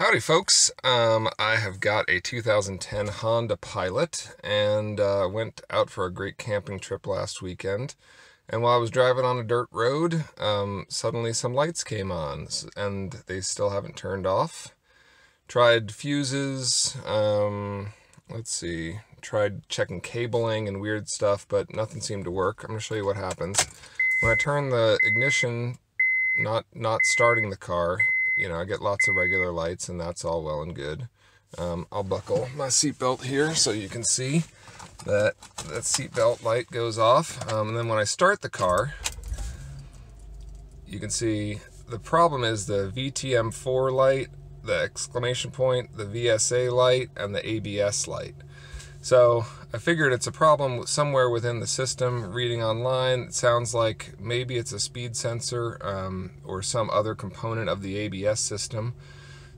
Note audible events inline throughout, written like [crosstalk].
Howdy folks, um, I have got a 2010 Honda Pilot and uh, went out for a great camping trip last weekend. And while I was driving on a dirt road, um, suddenly some lights came on and they still haven't turned off. Tried fuses, um, let's see, tried checking cabling and weird stuff, but nothing seemed to work. I'm going to show you what happens. When I turn the ignition, not, not starting the car, you know, I get lots of regular lights and that's all well and good. Um, I'll buckle my seatbelt here so you can see that that seatbelt light goes off. Um, and then when I start the car, you can see the problem is the VTM4 light, the exclamation point, the VSA light, and the ABS light. So I figured it's a problem somewhere within the system. Reading online, it sounds like maybe it's a speed sensor um, or some other component of the ABS system.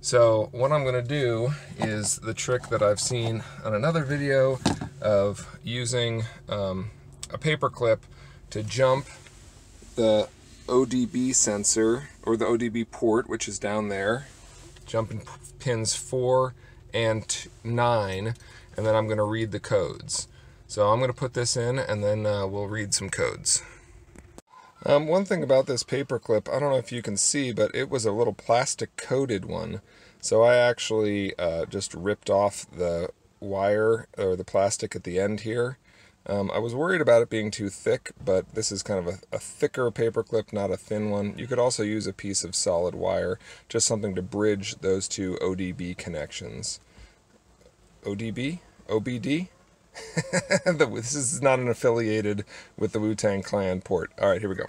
So what I'm going to do is the trick that I've seen on another video of using um, a paper clip to jump the ODB sensor or the ODB port, which is down there, jumping pins 4 and 9 and then I'm going to read the codes. So I'm going to put this in and then uh, we'll read some codes. Um, one thing about this paperclip, I don't know if you can see, but it was a little plastic coated one. So I actually uh, just ripped off the wire or the plastic at the end here. Um, I was worried about it being too thick, but this is kind of a, a thicker paperclip, not a thin one. You could also use a piece of solid wire, just something to bridge those two ODB connections. ODB? OBD? [laughs] this is not an affiliated with the Wu-Tang Clan port. Alright, here we go.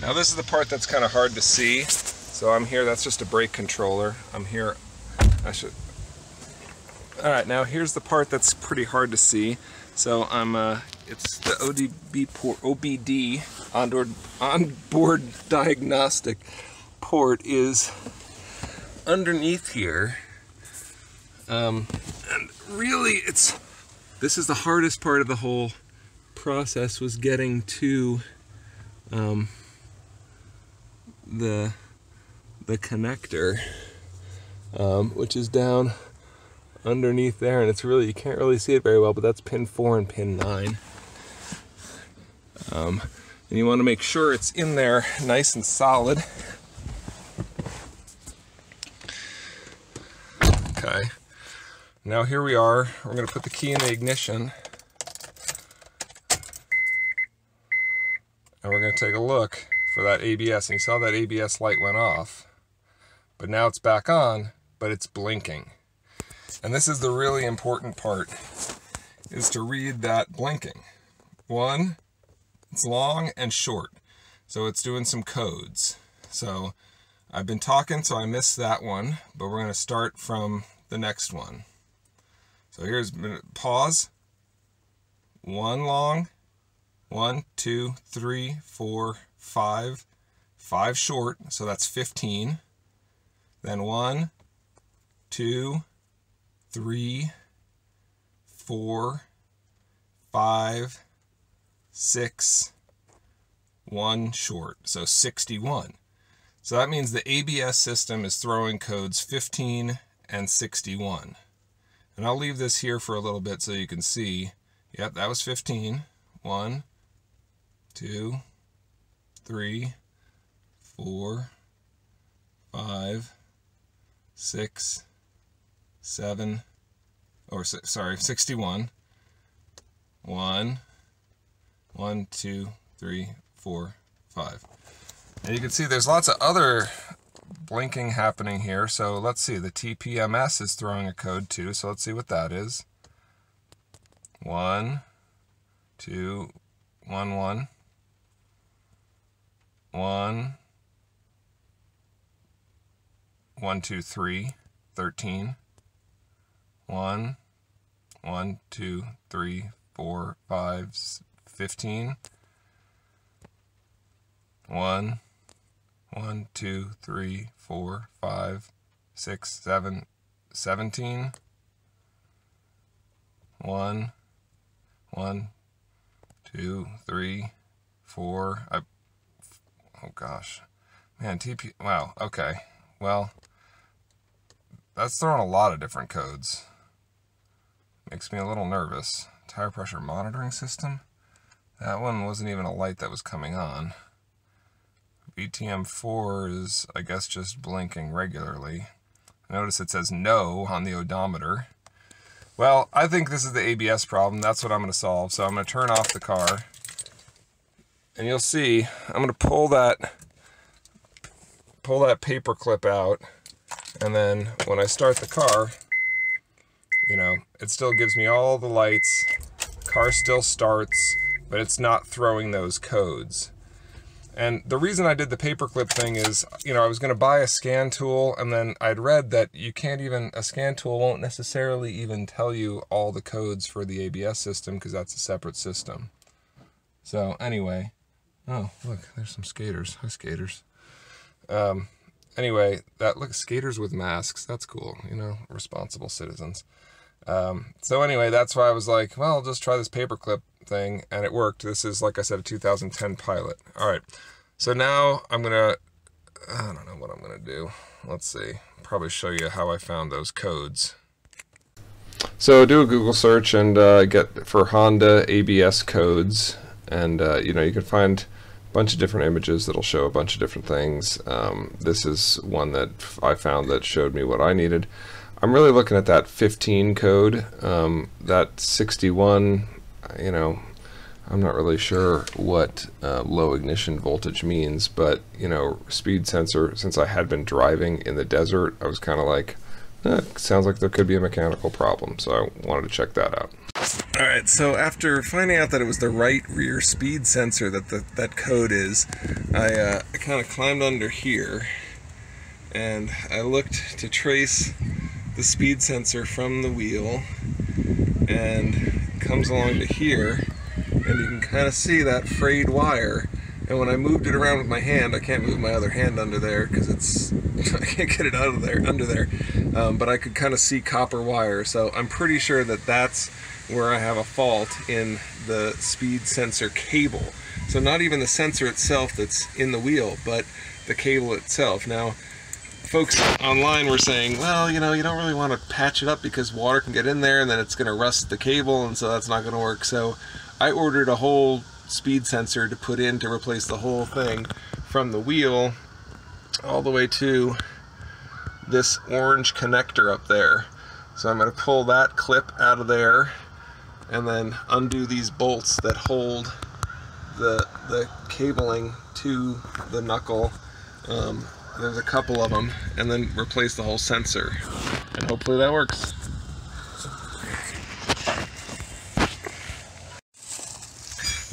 Now this is the part that's kind of hard to see. So I'm here, that's just a brake controller. I'm here, I should... Alright, now here's the part that's pretty hard to see. So I'm, uh, it's the ODB port, OBD, onboard, onboard diagnostic port is underneath here. Um, and really, it's this is the hardest part of the whole process was getting to um, the the connector, um, which is down underneath there, and it's really you can't really see it very well, but that's pin four and pin nine. Um, and you want to make sure it's in there nice and solid. Okay. Now here we are, we're going to put the key in the ignition. And we're going to take a look for that ABS. And you saw that ABS light went off. But now it's back on, but it's blinking. And this is the really important part, is to read that blinking. One, it's long and short. So it's doing some codes. So I've been talking, so I missed that one, but we're going to start from the next one. So here's pause. One long. One, two, three, four, five. Five short, so that's 15. Then one, two, three, four, five, six, one short. So 61. So that means the ABS system is throwing codes 15 and 61. And I'll leave this here for a little bit so you can see. Yep, that was 15. One, two, three, four, five, six, seven, or sorry, 61. One, one, two, three, four, five. And you can see there's lots of other blinking happening here. So let's see, the TPMS is throwing a code too, so let's see what that is. One, two, one, one, one, one, two, three, thirteen, one, one, two, three, four, five, fifteen, one, one, two, three, four, five, six, seven, seventeen. One, one, two, three, four. I, oh gosh, man, TP. Wow. Okay. Well, that's throwing a lot of different codes. Makes me a little nervous. Tire pressure monitoring system. That one wasn't even a light that was coming on. VTM4 is, I guess, just blinking regularly. Notice it says no on the odometer. Well, I think this is the ABS problem. That's what I'm going to solve. So I'm going to turn off the car. And you'll see, I'm going to pull that pull that paper clip out. And then when I start the car, you know, it still gives me all the lights. Car still starts, but it's not throwing those codes. And the reason I did the paperclip thing is, you know, I was going to buy a scan tool and then I'd read that you can't even, a scan tool won't necessarily even tell you all the codes for the ABS system because that's a separate system. So anyway, oh, look, there's some skaters. Hi, skaters. Um, anyway, that look, skaters with masks. That's cool, you know, responsible citizens. Um, so anyway, that's why I was like, well, I'll just try this paperclip thing, and it worked. This is, like I said, a 2010 Pilot. All right, so now I'm gonna, I don't know what I'm gonna do. Let's see, probably show you how I found those codes. So do a Google search and uh, get for Honda ABS codes, and uh, you know you can find a bunch of different images that'll show a bunch of different things. Um, this is one that I found that showed me what I needed. I'm really looking at that 15 code. Um, that 61 you know, I'm not really sure what uh, low ignition voltage means, but you know, speed sensor. Since I had been driving in the desert, I was kind of like, eh, sounds like there could be a mechanical problem, so I wanted to check that out. All right, so after finding out that it was the right rear speed sensor that the, that code is, I, uh, I kind of climbed under here, and I looked to trace the speed sensor from the wheel, and comes along to here and you can kind of see that frayed wire. And when I moved it around with my hand I can't move my other hand under there because it's [laughs] I can't get it out of there under there. Um, but I could kind of see copper wire. So I'm pretty sure that that's where I have a fault in the speed sensor cable. So not even the sensor itself that's in the wheel but the cable itself. Now folks online were saying, well, you know, you don't really want to patch it up because water can get in there and then it's going to rust the cable and so that's not going to work. So I ordered a whole speed sensor to put in to replace the whole thing from the wheel all the way to this orange connector up there. So I'm going to pull that clip out of there and then undo these bolts that hold the, the cabling to the knuckle um, there's a couple of them, and then replace the whole sensor. And hopefully that works.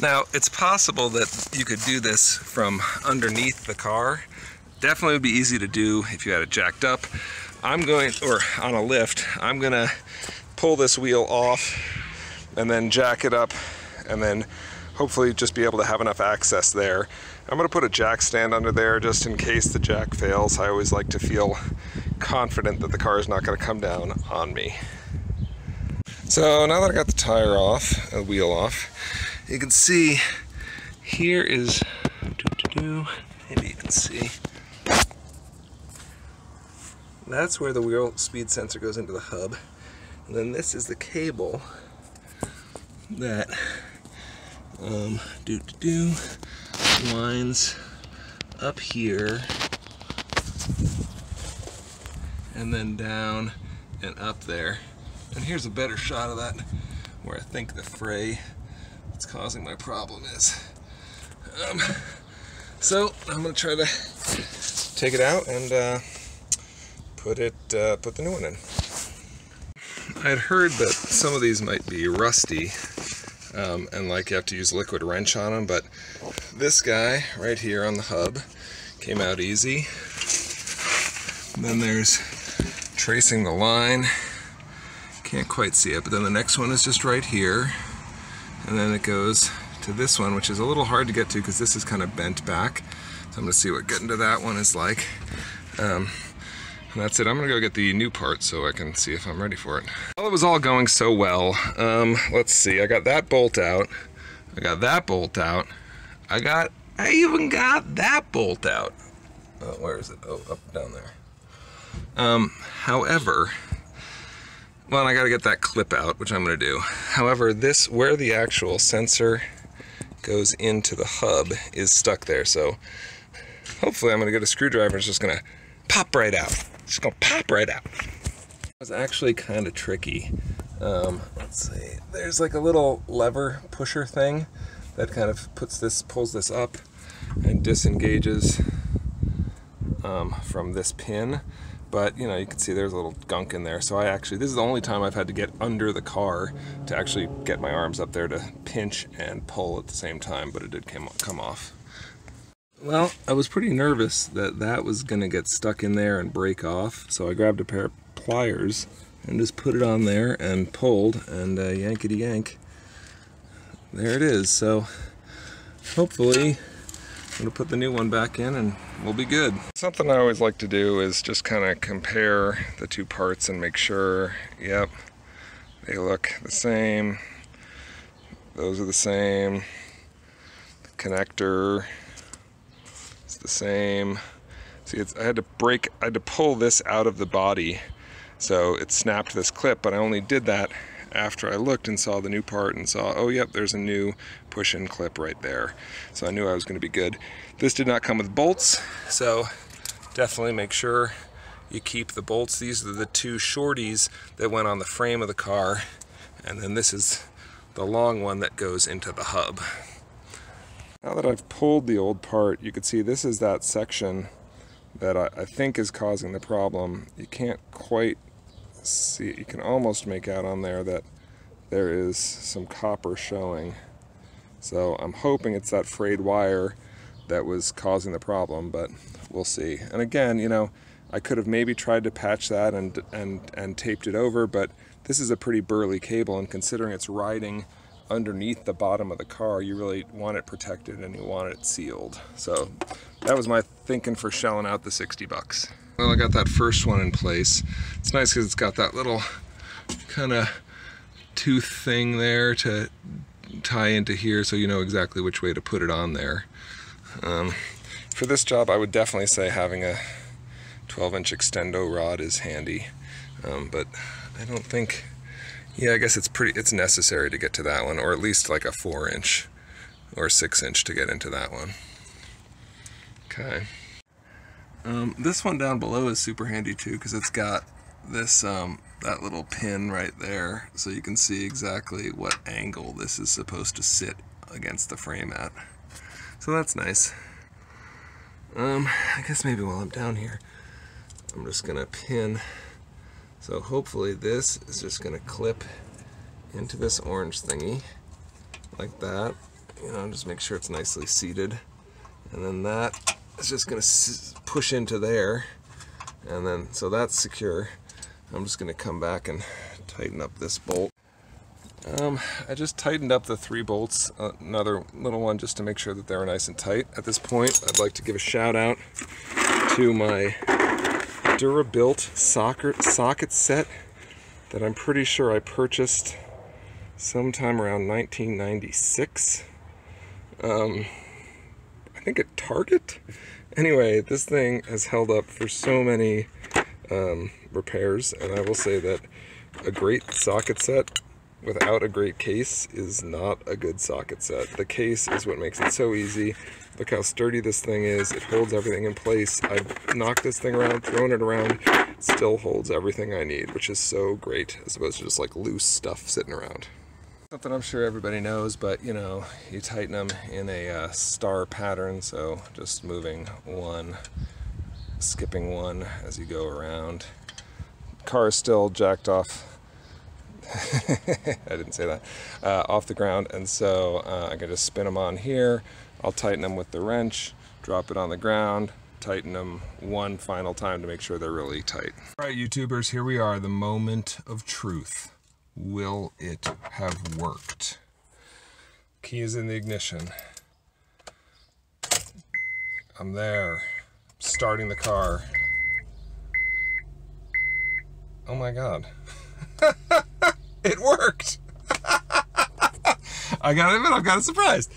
Now, it's possible that you could do this from underneath the car. Definitely would be easy to do if you had it jacked up. I'm going, or on a lift, I'm gonna pull this wheel off and then jack it up and then hopefully just be able to have enough access there I'm going to put a jack stand under there just in case the jack fails. I always like to feel confident that the car is not going to come down on me. So now that I got the tire off, the wheel off, you can see here is, maybe you can see, that's where the wheel speed sensor goes into the hub. And then this is the cable that um, do do do lines up here and then down and up there. And here's a better shot of that where I think the fray that's causing my problem is. Um, so I'm gonna try to take it out and uh, put it uh, put the new one in. I'd heard that some of these might be rusty um, and like you have to use liquid wrench on them, but this guy right here on the hub came out easy. And then there's tracing the line. Can't quite see it, but then the next one is just right here. And then it goes to this one, which is a little hard to get to because this is kind of bent back. So I'm gonna see what getting to that one is like. Um, that's it. I'm gonna go get the new part so I can see if I'm ready for it. Well, it was all going so well. Um, let's see, I got that bolt out. I got that bolt out. I got, I even got that bolt out. Oh, where is it? Oh, up down there. Um, however, well, I got to get that clip out, which I'm to do. However, this, where the actual sensor goes into the hub is stuck there. So hopefully I'm to get a screwdriver. It's just to pop right out. Just to pop right out. It was actually kind of tricky. Um, let's see. There's like a little lever pusher thing that kind of puts this, pulls this up and disengages um, from this pin but you know you can see there's a little gunk in there so I actually this is the only time I've had to get under the car to actually get my arms up there to pinch and pull at the same time but it did come, come off well I was pretty nervous that that was gonna get stuck in there and break off so I grabbed a pair of pliers and just put it on there and pulled and uh, yankety yank there it is so hopefully I'm gonna put the new one back in and we'll be good. Something I always like to do is just kind of compare the two parts and make sure, yep, they look the same. Those are the same. The connector the same. See, it's, I had to break, I had to pull this out of the body so it snapped this clip, but I only did that after I looked and saw the new part and saw, oh yep, there's a new push-in clip right there. So I knew I was going to be good. This did not come with bolts, so definitely make sure you keep the bolts. These are the two shorties that went on the frame of the car, and then this is the long one that goes into the hub. Now that I've pulled the old part, you can see this is that section that I, I think is causing the problem. You can't quite see, you can almost make out on there that there is some copper showing. So I'm hoping it's that frayed wire that was causing the problem, but we'll see. And again, you know, I could have maybe tried to patch that and, and, and taped it over, but this is a pretty burly cable, and considering it's riding underneath the bottom of the car, you really want it protected and you want it sealed. So that was my thinking for shelling out the 60 bucks. Well, I got that first one in place. It's nice because it's got that little kind of tooth thing there to tie into here so you know exactly which way to put it on there. Um, for this job, I would definitely say having a 12 inch extendo rod is handy, um, but I don't think, yeah, I guess it's pretty, it's necessary to get to that one, or at least like a four inch or six inch to get into that one. Okay. Um, this one down below is super handy too because it's got this um, that little pin right there so you can see exactly what angle this is supposed to sit against the frame at. So that's nice. Um, I guess maybe while I'm down here, I'm just gonna pin. So hopefully this is just gonna clip into this orange thingy like that. You know, just make sure it's nicely seated. And then that is just gonna push into there. And then, so that's secure. I'm just gonna come back and tighten up this bolt. Um, I just tightened up the three bolts, uh, another little one just to make sure that they were nice and tight. At this point, I'd like to give a shout out to my Durabuilt socket, socket set that I'm pretty sure I purchased sometime around 1996. Um, I think at Target? Anyway, this thing has held up for so many um, repairs, and I will say that a great socket set without a great case is not a good socket set. The case is what makes it so easy. Look how sturdy this thing is. It holds everything in place. I've knocked this thing around, thrown it around, it still holds everything I need, which is so great as opposed to just like loose stuff sitting around. Something I'm sure everybody knows, but you know, you tighten them in a uh, star pattern, so just moving one, skipping one as you go around. Car is still jacked off [laughs] I didn't say that, uh, off the ground. And so uh, I can just spin them on here. I'll tighten them with the wrench, drop it on the ground, tighten them one final time to make sure they're really tight. All right, YouTubers, here we are, the moment of truth. Will it have worked? Key is in the ignition. I'm there, starting the car. Oh my God. [laughs] It worked. [laughs] I gotta admit, I'm kind of surprised.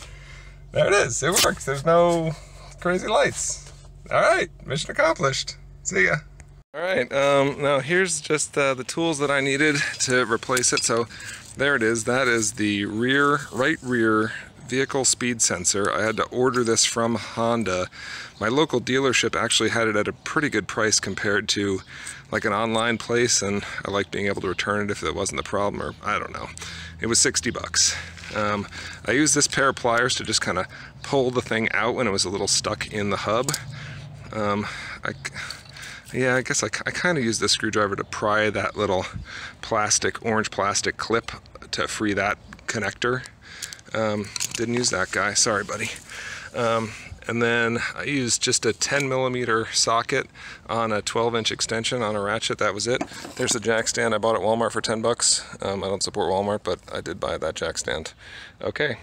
There it is. It works. There's no crazy lights. All right, mission accomplished. See ya. All right, um, now here's just uh, the tools that I needed to replace it. So there it is. That is the rear, right rear vehicle speed sensor. I had to order this from Honda. My local dealership actually had it at a pretty good price compared to like an online place and I like being able to return it if it wasn't the problem or I don't know. It was 60 bucks. Um, I used this pair of pliers to just kind of pull the thing out when it was a little stuck in the hub. Um, I, yeah, I guess I, I kind of used the screwdriver to pry that little plastic, orange plastic clip to free that connector. Um, didn't use that guy, sorry buddy. Um, and then I used just a 10 millimeter socket on a 12 inch extension on a ratchet, that was it. There's the jack stand I bought at Walmart for 10 bucks. Um, I don't support Walmart, but I did buy that jack stand. Okay,